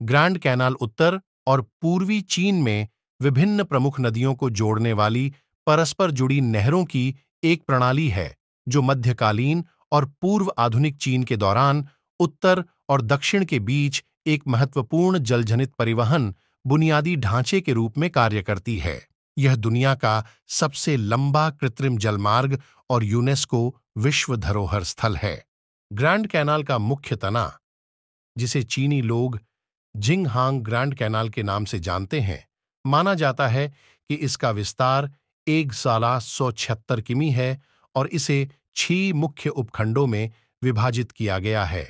Grand canal उत्तर और पूर्वी चीन में विभिन्न प्रमुख नदियों को जोड़ने वाली परस्पर जुड़ी नहरों की एक प्रणाली है, जो मध्यकालीन और पूर्व आधुनिक चीन के दौरान उत्तर और दक्षिण के बीच एक महत्वपूर्ण जलजनित परिवहन बुनियादी ढांचे के रूप में कार्य करती है। यह दुनिया का सबसे लंबा कृत्रिम जलमार्ग और यूनेस्को विश्व धरोहर स्थल है। ग्रैंड कैनाल का मुख्य तना, जिसे चीनी लोग जिंगहांग ग्रैंड कैनाल के नाम से जानते हैं, माना जाता है कि इसका विस्तार एक साला सौ छिहत्तर किमी है और इसे छह मुख्य उपखंडों में विभाजित किया गया है।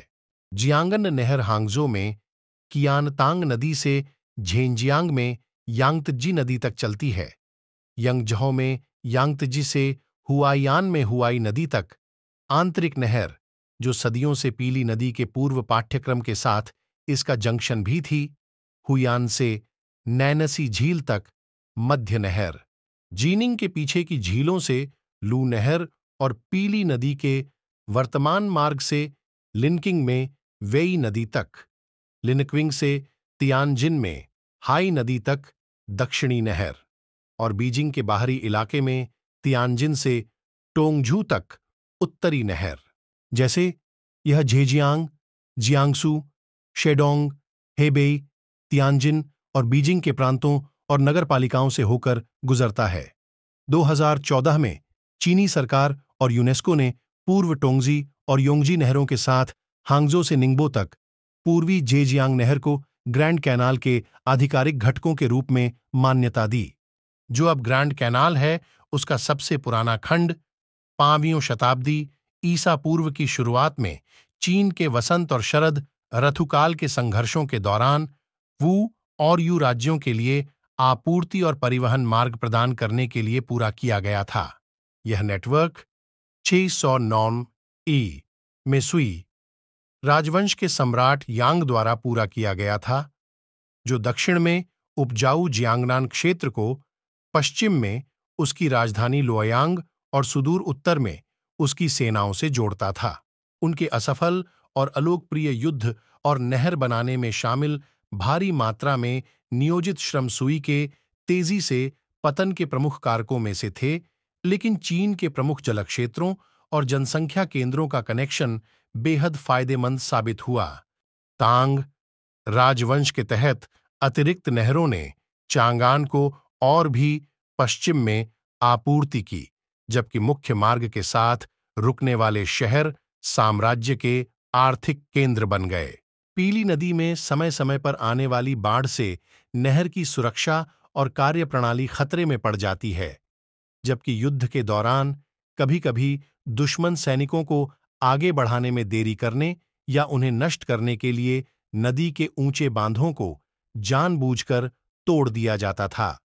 जियांगन नहर हांगजो में कियानतांग नदी से झेंजियांग में यांगतजी नदी तक चलती है। यंगजहो में यांगतजी से हुआयान में हुआई नदी तक आंतरिक नहर, जो सदियों से पीली नदी के पूर्व पाठ्यक्रम के साथ इसका जंक्शन भी थी हुयान से नैनसी झील तक मध्य नहर। जीनिंग के पीछे की झीलों से लू नहर और पीली नदी के वर्तमान मार्ग से लिनकिंग में वेई नदी तक, लिनक्विंग से तियानजिन में हाई नदी तक दक्षिणी नहर और बीजिंग के बाहरी इलाके में तियानजिन से टोंगझू तक उत्तरी नहर। जैसे यह Zhejiang, Jiangsu Shandong Hebei Tianjin और बीजिंग के प्रांतों और नगरपालिकाओं से होकर गुजरता है। 2014 में चीनी सरकार और यूनेस्को ने पूर्व टोंगजी और योंगजी नहरों के साथ हांगजो से निंगबो तक पूर्वी जेजियांग नहर को ग्रैंड कैनाल के आधिकारिक घटकों के रूप में मान्यता दी। जो अब ग्रैंड कैनाल है, उसका सबसे पुराना खंड पांचवीं शताब्दी ईसा पूर्व की शुरुआत में चीन के वसंत और शरद रथुकाल के संघर्षों के दौरान, वू और यू राज्यों के लिए आपूर्ति और परिवहन मार्ग प्रदान करने के लिए पूरा किया गया था। यह नेटवर्क छह सौ नॉन ई में सुई, राजवंश के सम्राट यांग द्वारा पूरा किया गया था, जो दक्षिण में उपजाऊ जियांगनान क्षेत्र को पश्चिम में उसकी राजधानी लोयांग और सुदूर उत्तर में उसकी सेनाओं से जोड़ता था। उनके असफल और अलोकप्रिय युद्ध और नहर बनाने में शामिल भारी मात्रा में नियोजित श्रम सुई के तेज़ी से पतन के प्रमुख कारकों में से थे, लेकिन चीन के प्रमुख जलक्षेत्रों और जनसंख्या केंद्रों का कनेक्शन बेहद फ़ायदेमंद साबित हुआ। तांग राजवंश के तहत अतिरिक्त नहरों ने चांगान को और भी पश्चिम में आपूर्ति की, जबकि मुख्य मार्ग के साथ रुकने वाले शहर साम्राज्य के आर्थिक केंद्र बन गए। पीली नदी में समय समय पर आने वाली बाढ़ से नहर की सुरक्षा और कार्यप्रणाली खतरे में पड़ जाती है, जबकि युद्ध के दौरान कभी कभी दुश्मन सैनिकों को आगे बढ़ाने में देरी करने या उन्हें नष्ट करने के लिए नदी के ऊँचे बांधों को जानबूझकर तोड़ दिया जाता था।